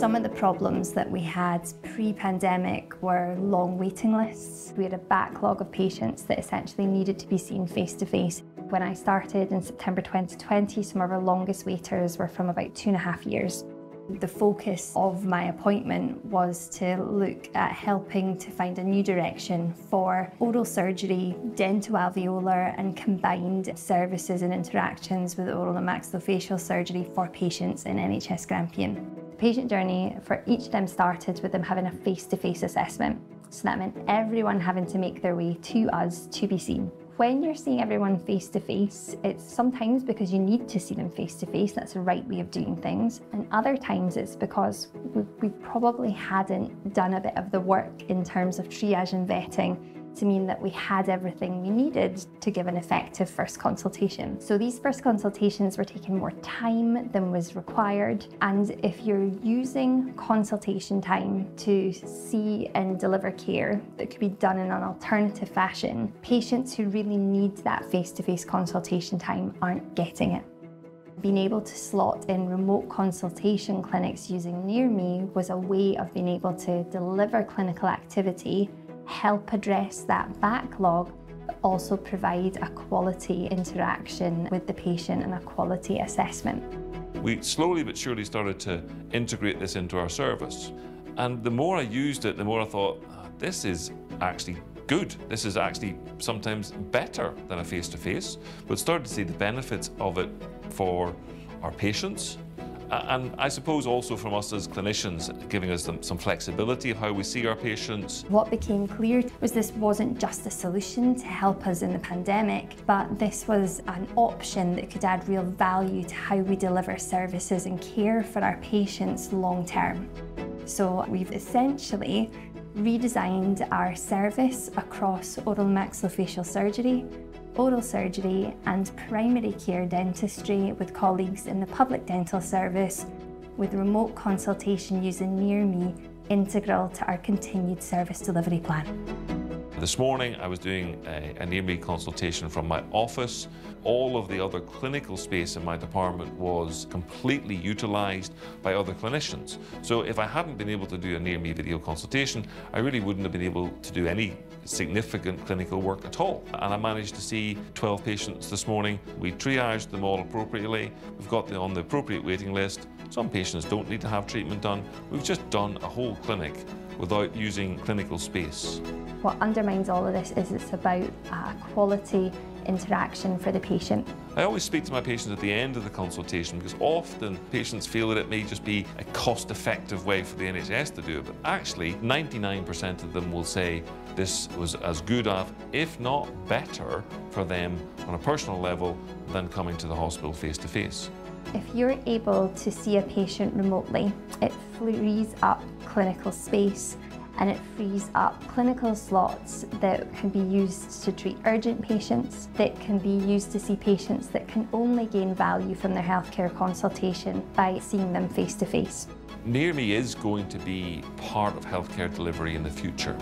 Some of the problems that we had pre-pandemic were long waiting lists. We had a backlog of patients that essentially needed to be seen face to face. When I started in September 2020, some of our longest waiters were from about two and a half years. The focus of my appointment was to look at helping to find a new direction for oral surgery, dental alveolar and combined services and interactions with oral and maxillofacial surgery for patients in NHS Grampian. Patient journey for each of them started with them having a face-to-face -face assessment. So that meant everyone having to make their way to us to be seen. When you're seeing everyone face to face, it's sometimes because you need to see them face to face, that's the right way of doing things. And other times it's because we, we probably hadn't done a bit of the work in terms of triage and vetting to mean that we had everything we needed to give an effective first consultation. So these first consultations were taking more time than was required. And if you're using consultation time to see and deliver care that could be done in an alternative fashion, patients who really need that face-to-face -face consultation time aren't getting it. Being able to slot in remote consultation clinics using Near Me was a way of being able to deliver clinical activity help address that backlog, but also provide a quality interaction with the patient and a quality assessment. We slowly but surely started to integrate this into our service. And the more I used it, the more I thought, oh, this is actually good. This is actually sometimes better than a face-to-face, -face, but started to see the benefits of it for our patients, and I suppose also from us as clinicians, giving us some flexibility of how we see our patients. What became clear was this wasn't just a solution to help us in the pandemic, but this was an option that could add real value to how we deliver services and care for our patients long term. So we've essentially redesigned our service across oral maxillofacial surgery, oral surgery and primary care dentistry with colleagues in the public dental service with remote consultation using Near Me integral to our continued service delivery plan. This morning I was doing a, a near me consultation from my office. All of the other clinical space in my department was completely utilised by other clinicians. So if I hadn't been able to do a near me video consultation, I really wouldn't have been able to do any significant clinical work at all. And I managed to see 12 patients this morning. We triaged them all appropriately. We've got them on the appropriate waiting list. Some patients don't need to have treatment done. We've just done a whole clinic without using clinical space. What undermines all of this is it's about uh, quality interaction for the patient. I always speak to my patients at the end of the consultation because often patients feel that it may just be a cost-effective way for the NHS to do it, but actually 99% of them will say this was as good of, if not better, for them on a personal level than coming to the hospital face-to-face. -face. If you're able to see a patient remotely, it frees up clinical space and it frees up clinical slots that can be used to treat urgent patients, that can be used to see patients that can only gain value from their healthcare consultation by seeing them face to face. Near Me is going to be part of healthcare delivery in the future.